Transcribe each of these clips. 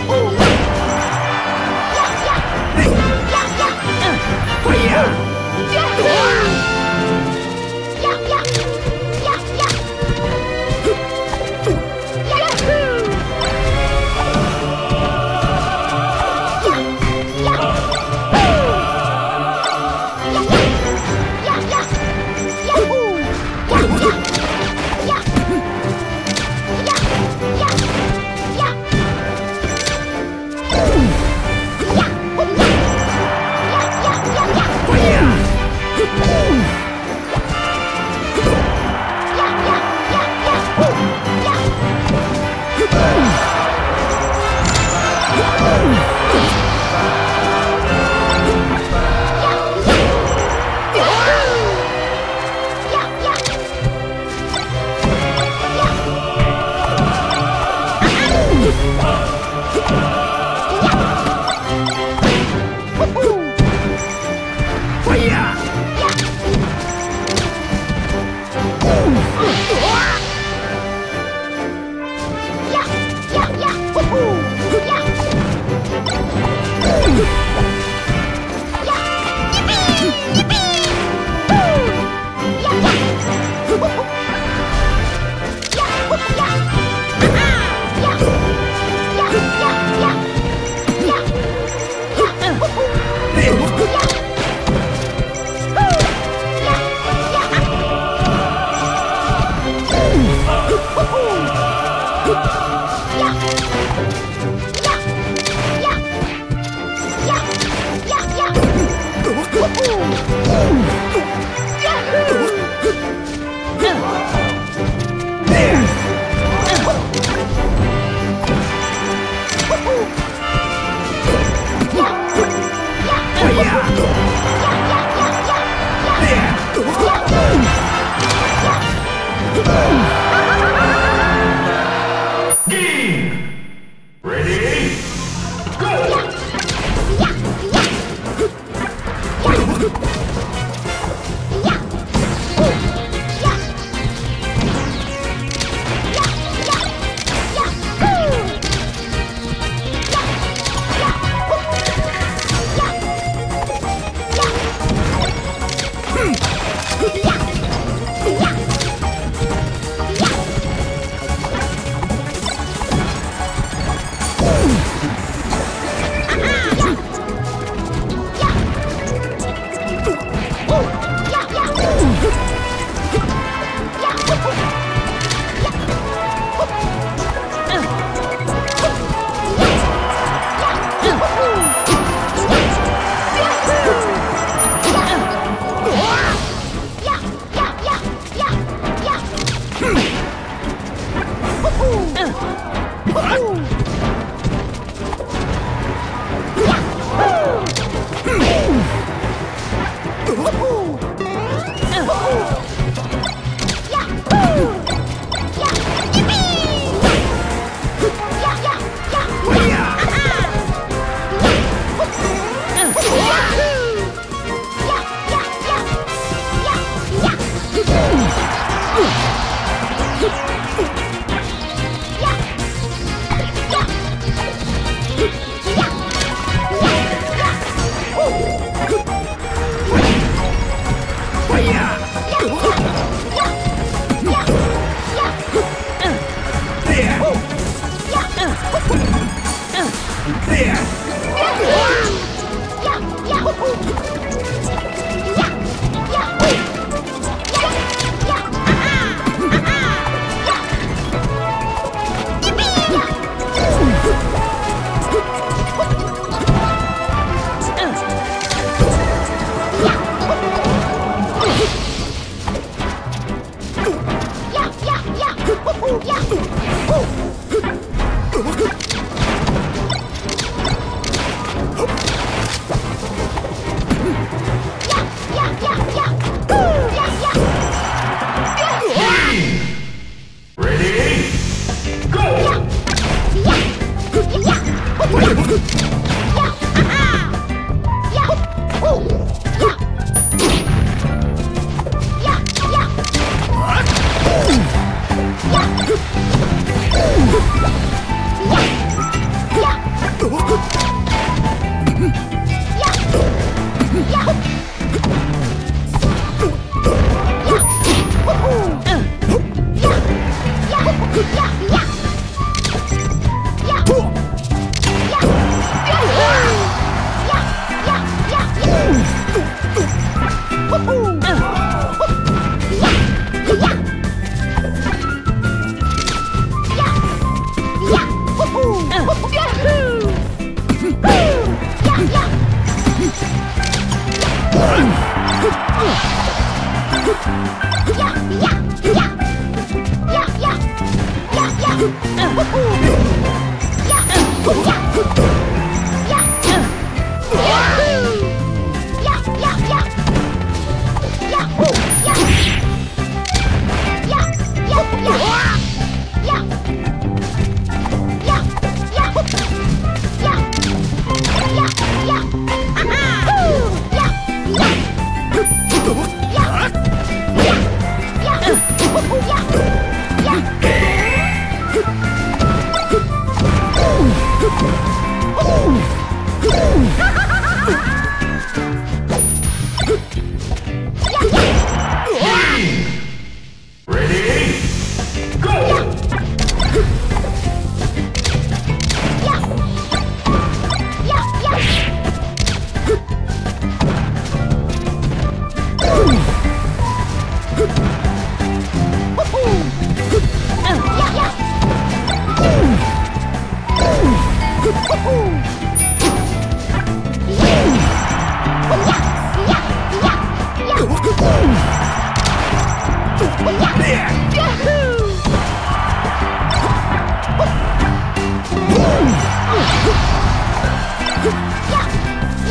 oh. Yes. yeah, yeah.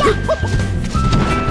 ほっ!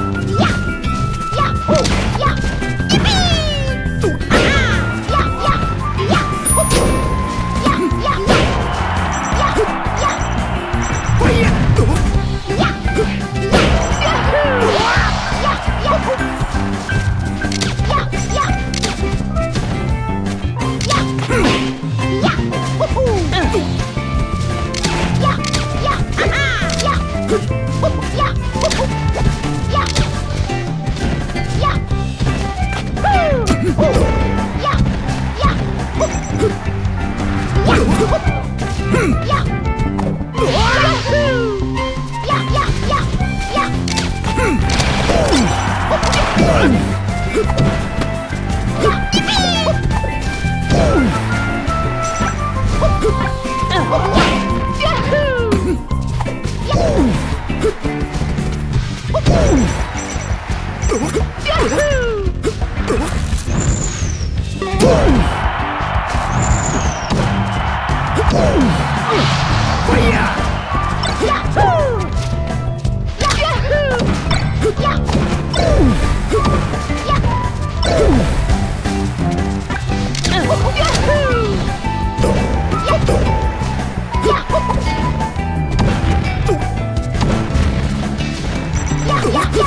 Yeah!